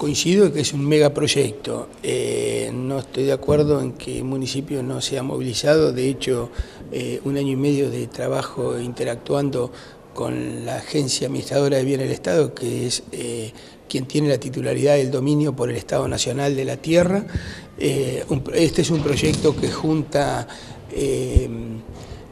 Coincido que es un megaproyecto. Eh, no estoy de acuerdo en que el municipio no sea movilizado. De hecho, eh, un año y medio de trabajo interactuando con la Agencia Administradora de Bienes del Estado, que es eh, quien tiene la titularidad del dominio por el Estado Nacional de la Tierra. este es un proyecto que junta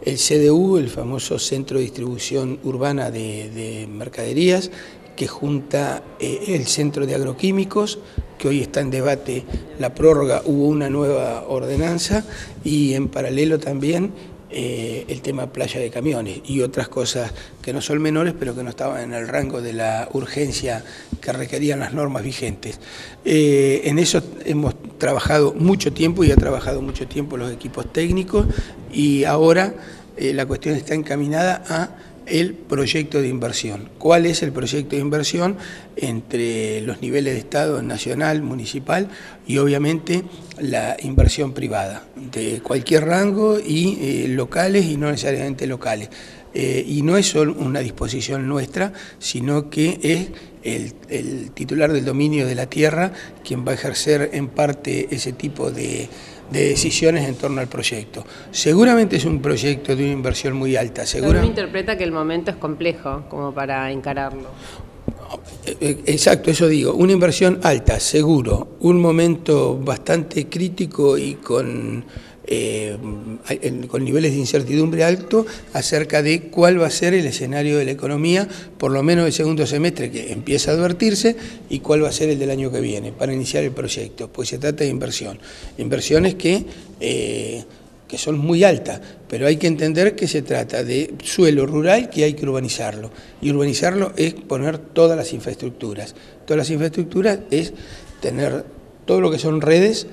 el CDU, el famoso Centro de Distribución Urbana de, Mercaderías, que junta eh, el Centro de Agroquímicos, que hoy está en debate la prórroga, hubo una nueva ordenanza, y en paralelo también eh, el tema playa de camiones y otras cosas que no son menores, pero que no estaban en el rango de la urgencia que requerían las normas vigentes. Eh, en eso hemos trabajado mucho tiempo y ha trabajado mucho tiempo los equipos técnicos y ahora la cuestión está encaminada a el proyecto de inversión. ¿Cuál es el proyecto de inversión entre los niveles de Estado, nacional, municipal y obviamente la inversión privada, de cualquier rango y eh, locales y no necesariamente locales? Eh, y no es solo una disposición nuestra, sino que es el, el titular del dominio de la tierra quien va a ejercer en parte ese tipo de de decisiones en torno al proyecto. Seguramente es un proyecto de una inversión muy alta. Seguro. interpreta que el momento es complejo como para encararlo. Eh, eh, exacto, eso digo, una inversión alta, seguro, un momento bastante crítico y con eh, con niveles de incertidumbre alto acerca de cuál va a ser el escenario de la economía, por lo menos el segundo semestre que empieza a advertirse, y cuál va a ser el del año que viene para iniciar el proyecto, pues se trata de inversión. Inversiones que... Eh, que son muy altas, pero hay que entender que se trata de suelo rural que hay que urbanizarlo. Y urbanizarlo es poner todas las infraestructuras. Todas las infraestructuras es tener todo lo que son redes,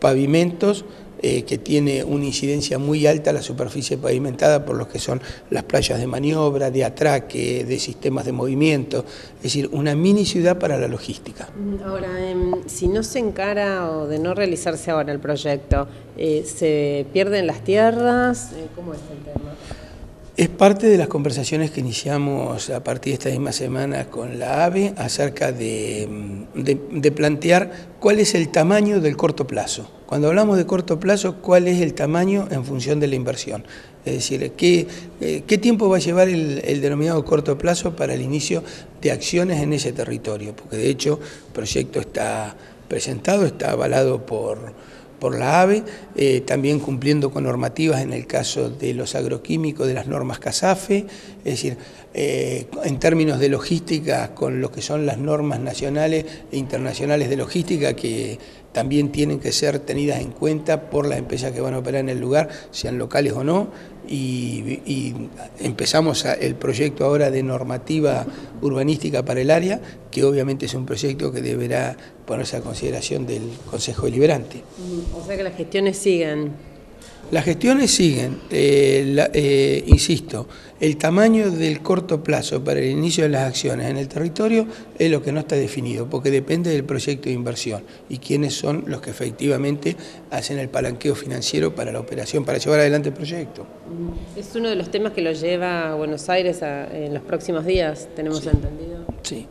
pavimentos, eh, que tiene una incidencia muy alta la superficie pavimentada por lo que son las playas de maniobra, de atraque, de sistemas de movimiento, es decir, una mini ciudad para la logística. Ahora, em, si no se encara o de no realizarse ahora el proyecto, eh, ¿se pierden las tierras? Eh, ¿Cómo es el tema? Es parte de las conversaciones que iniciamos a partir de esta misma semana con la AVE acerca de, plantear cuál es el tamaño del corto plazo. Cuando hablamos de corto plazo, cuál es el tamaño en función de la inversión. Es decir, qué, eh, qué tiempo va a llevar el, el, denominado corto plazo para el inicio de acciones en ese territorio. Porque de hecho el proyecto está presentado, está avalado por por la AVE, eh, también cumpliendo con normativas en el caso de los agroquímicos, de las normas CASAFE, es decir, eh, en términos de logística, con lo que son las normas nacionales e internacionales de logística que también tienen que ser tenidas en cuenta por las empresas que van a operar en el lugar, sean locales o no, y, empezamos el proyecto ahora de normativa urbanística para el área, que obviamente es un proyecto que deberá ponerse a consideración del Consejo Deliberante. O sea que las gestiones siguen. Las gestiones siguen, eh, eh, insisto, el tamaño del corto plazo para el inicio de las acciones en el territorio es lo que no está definido, porque depende del proyecto de inversión y quiénes son los que efectivamente hacen el palanqueo financiero para la operación, para llevar adelante el proyecto. Es uno de los temas que lo lleva a Buenos Aires en los próximos días, tenemos entendido. Sí.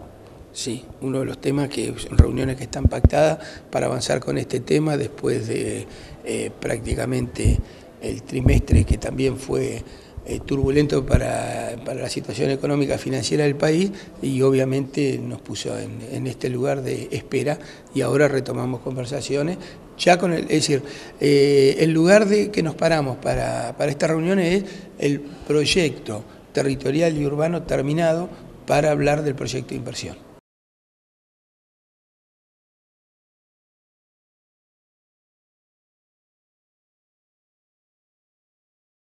Sí, uno de los temas que son reuniones que están pactadas para avanzar con este tema después de eh, prácticamente el trimestre que también fue eh, turbulento para, la situación económica financiera del país y obviamente nos puso en, este lugar de espera y ahora retomamos conversaciones. Ya con el, es decir, eh, el lugar de que nos paramos para, para esta reunión es el proyecto territorial y urbano terminado para hablar del proyecto de inversión.